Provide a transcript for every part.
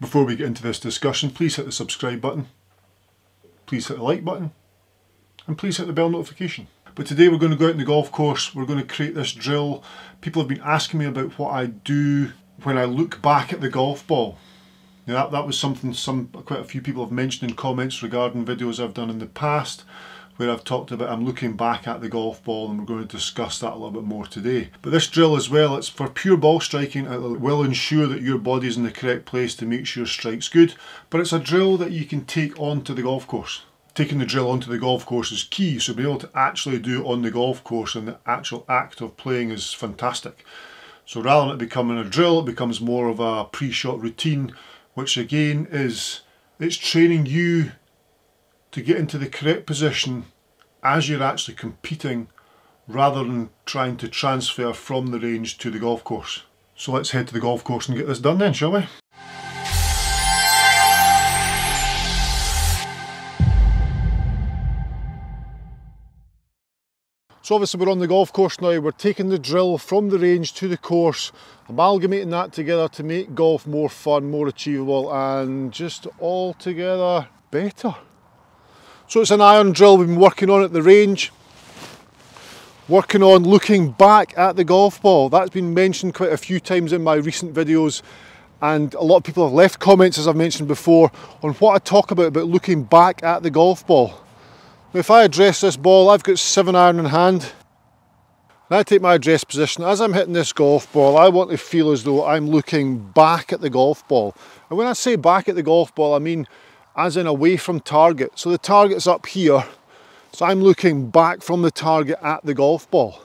Before we get into this discussion, please hit the subscribe button, please hit the like button, and please hit the bell notification. But today we're going to go out in the golf course, we're going to create this drill. People have been asking me about what I do when I look back at the golf ball. Now that, that was something some quite a few people have mentioned in comments regarding videos I've done in the past where I've talked about I'm looking back at the golf ball and we're going to discuss that a little bit more today. But this drill as well, it's for pure ball striking. It will ensure that your body's in the correct place to make sure strike's good. But it's a drill that you can take onto the golf course. Taking the drill onto the golf course is key, so being able to actually do it on the golf course and the actual act of playing is fantastic. So rather than it becoming a drill, it becomes more of a pre-shot routine, which again is, it's training you to get into the correct position as you're actually competing rather than trying to transfer from the range to the golf course. So let's head to the golf course and get this done then, shall we? So obviously we're on the golf course now, we're taking the drill from the range to the course, amalgamating that together to make golf more fun, more achievable and just all together better. So it's an iron drill we've been working on at the range. Working on looking back at the golf ball. That's been mentioned quite a few times in my recent videos and a lot of people have left comments as I've mentioned before on what I talk about about looking back at the golf ball. Now if I address this ball, I've got 7 iron in hand. Now I take my address position, as I'm hitting this golf ball, I want to feel as though I'm looking back at the golf ball. And when I say back at the golf ball, I mean as in away from target. So the target's up here, so I'm looking back from the target at the golf ball.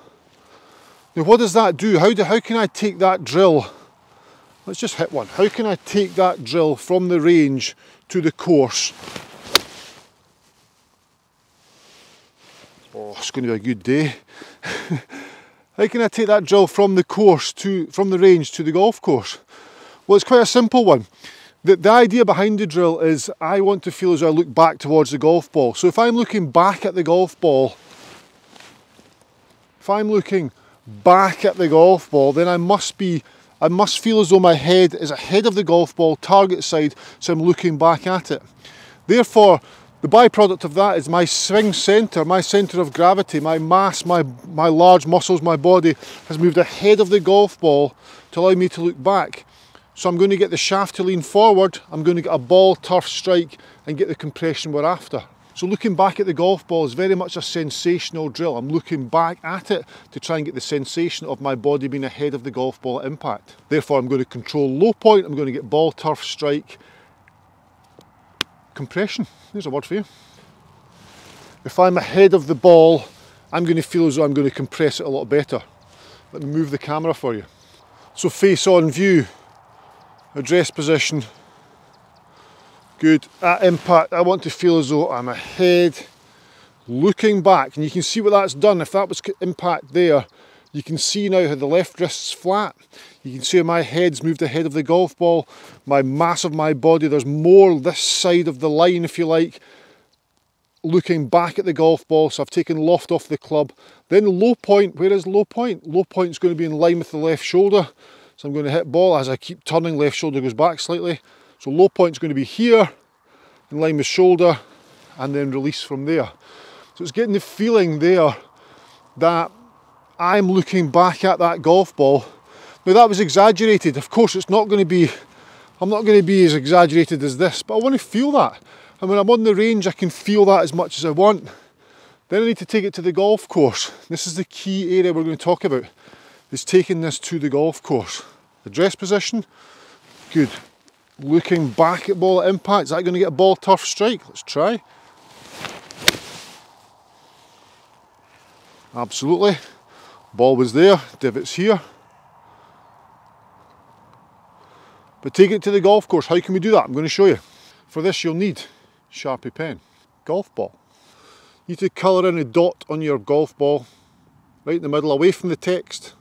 Now what does that do? How, do, how can I take that drill, let's just hit one, how can I take that drill from the range to the course? Oh, it's going to be a good day. how can I take that drill from the course to, from the range to the golf course? Well, it's quite a simple one. The, the idea behind the drill is I want to feel as I look back towards the golf ball. So if I'm looking back at the golf ball, if I'm looking back at the golf ball, then I must be, I must feel as though my head is ahead of the golf ball, target side, so I'm looking back at it. Therefore, the byproduct of that is my swing centre, my centre of gravity, my mass, my, my large muscles, my body has moved ahead of the golf ball to allow me to look back. So I'm going to get the shaft to lean forward, I'm going to get a ball turf strike and get the compression we're after. So looking back at the golf ball is very much a sensational drill. I'm looking back at it to try and get the sensation of my body being ahead of the golf ball at impact. Therefore I'm going to control low point, I'm going to get ball turf strike, compression, there's a word for you. If I'm ahead of the ball, I'm going to feel as though I'm going to compress it a lot better. Let me move the camera for you. So face on view, address position, good. At impact, I want to feel as though I'm ahead, looking back, and you can see what that's done. If that was impact there, you can see now how the left wrist's flat. You can see how my head's moved ahead of the golf ball. My mass of my body, there's more this side of the line, if you like, looking back at the golf ball. So I've taken loft off the club. Then low point, where is low point? Low point is going to be in line with the left shoulder. So I'm going to hit ball as I keep turning, left shoulder goes back slightly. So low point is going to be here, in line with shoulder, and then release from there. So it's getting the feeling there that I'm looking back at that golf ball. Now that was exaggerated. Of course, it's not going to be, I'm not going to be as exaggerated as this, but I want to feel that. And when I'm on the range, I can feel that as much as I want. Then I need to take it to the golf course. This is the key area we're going to talk about, is taking this to the golf course. Address position, good. Looking back at ball at impact, is that going to get a ball turf strike? Let's try. Absolutely. Ball was there, divots here. But take it to the golf course. How can we do that? I'm going to show you. For this you'll need Sharpie pen, golf ball. You need to colour in a dot on your golf ball, right in the middle, away from the text.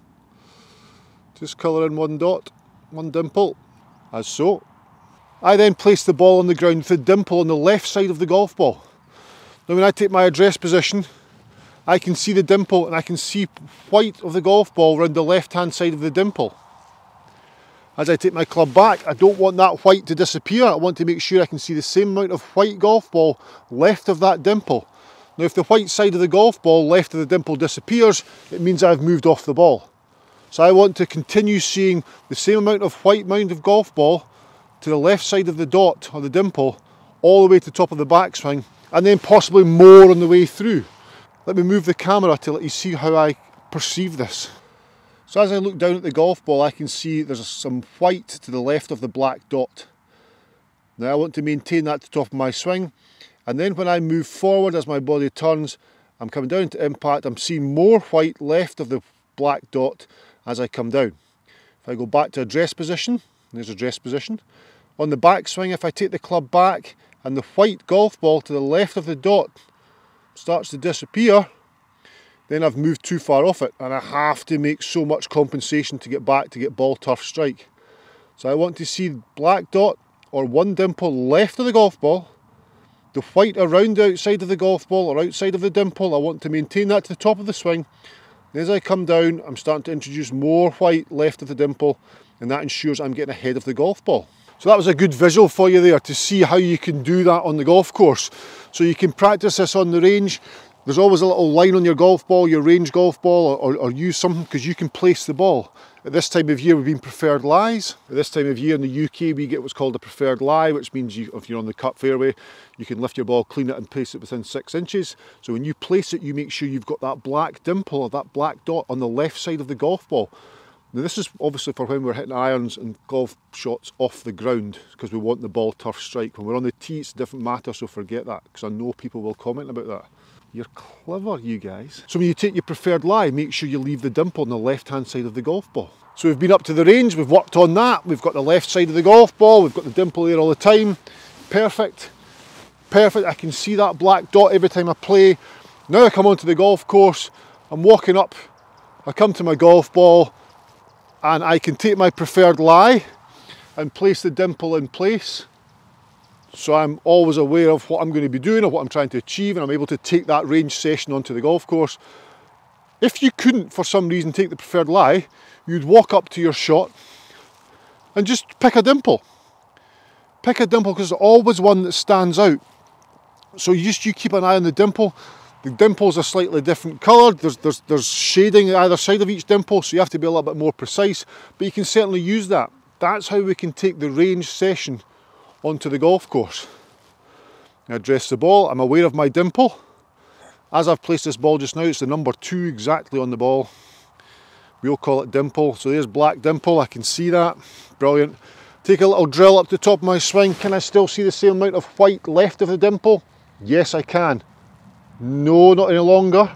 Just colour in one dot, one dimple, as so. I then place the ball on the ground with a dimple on the left side of the golf ball. Now when I take my address position, I can see the dimple and I can see white of the golf ball around the left hand side of the dimple. As I take my club back, I don't want that white to disappear. I want to make sure I can see the same amount of white golf ball left of that dimple. Now if the white side of the golf ball left of the dimple disappears, it means I've moved off the ball. So I want to continue seeing the same amount of white mound of golf ball to the left side of the dot or the dimple all the way to the top of the backswing and then possibly more on the way through. Let me move the camera to let you see how I perceive this. So as I look down at the golf ball I can see there's some white to the left of the black dot. Now I want to maintain that to the top of my swing and then when I move forward as my body turns I'm coming down to impact I'm seeing more white left of the black dot as I come down. If I go back to address position, there's address position. On the backswing if I take the club back and the white golf ball to the left of the dot starts to disappear, then I've moved too far off it and I have to make so much compensation to get back to get ball turf strike. So I want to see black dot or one dimple left of the golf ball, the white around the outside of the golf ball or outside of the dimple, I want to maintain that to the top of the swing. As I come down, I'm starting to introduce more white left of the dimple and that ensures I'm getting ahead of the golf ball. So that was a good visual for you there to see how you can do that on the golf course. So you can practice this on the range. There's always a little line on your golf ball, your range golf ball, or, or use something because you can place the ball. At this time of year we've been preferred lies. At this time of year in the UK we get what's called a preferred lie, which means you, if you're on the cut fairway, you can lift your ball, clean it and place it within six inches. So when you place it, you make sure you've got that black dimple or that black dot on the left side of the golf ball. Now this is obviously for when we're hitting irons and golf shots off the ground because we want the ball turf strike. When we're on the tee it's a different matter so forget that because I know people will comment about that. You're clever you guys. So when you take your preferred lie make sure you leave the dimple on the left hand side of the golf ball. So we've been up to the range, we've worked on that, we've got the left side of the golf ball, we've got the dimple there all the time. Perfect, perfect. I can see that black dot every time I play. Now I come onto the golf course, I'm walking up, I come to my golf ball, and I can take my preferred lie and place the dimple in place. So I'm always aware of what I'm going to be doing or what I'm trying to achieve and I'm able to take that range session onto the golf course. If you couldn't for some reason take the preferred lie, you'd walk up to your shot and just pick a dimple. Pick a dimple because there's always one that stands out. So you just you keep an eye on the dimple the dimples are slightly different coloured, there's, there's, there's shading either side of each dimple, so you have to be a little bit more precise, but you can certainly use that. That's how we can take the range session onto the golf course. I address the ball, I'm aware of my dimple. As I've placed this ball just now, it's the number two exactly on the ball. We'll call it dimple, so there's black dimple, I can see that, brilliant. Take a little drill up the top of my swing, can I still see the same amount of white left of the dimple? Yes I can. No, not any longer.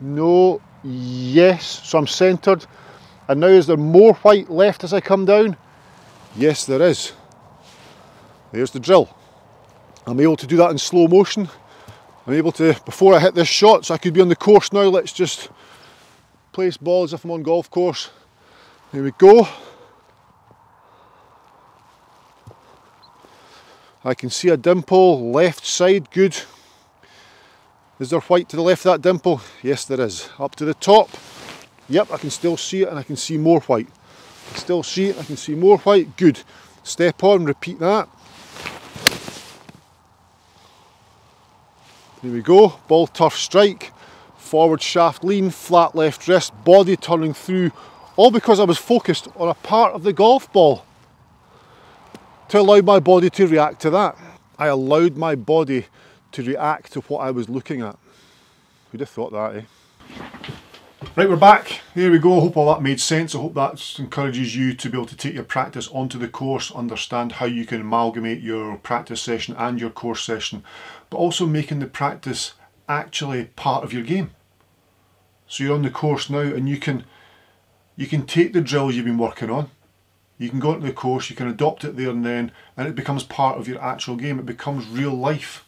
No, yes. So I'm centred. And now is there more white left as I come down? Yes, there is. There's the drill. I'm able to do that in slow motion. I'm able to, before I hit this shot, so I could be on the course now, let's just place ball as if I'm on golf course. Here we go. I can see a dimple, left side, good. Is there white to the left of that dimple? Yes there is. Up to the top, yep I can still see it and I can see more white. I still see it, I can see more white, good. Step on, repeat that. Here we go, ball turf strike, forward shaft lean, flat left wrist, body turning through, all because I was focused on a part of the golf ball to allow my body to react to that. I allowed my body to react to what I was looking at. Who'd have thought that, eh? Right, we're back. Here we go. I hope all that made sense. I hope that encourages you to be able to take your practice onto the course, understand how you can amalgamate your practice session and your course session, but also making the practice actually part of your game. So you're on the course now and you can you can take the drills you've been working on, you can go into the course, you can adopt it there and then, and it becomes part of your actual game. It becomes real life.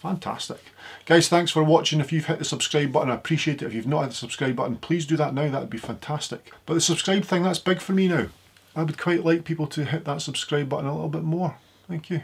Fantastic. Guys, thanks for watching. If you've hit the subscribe button, I appreciate it. If you've not hit the subscribe button, please do that now. That would be fantastic. But the subscribe thing, that's big for me now. I would quite like people to hit that subscribe button a little bit more. Thank you.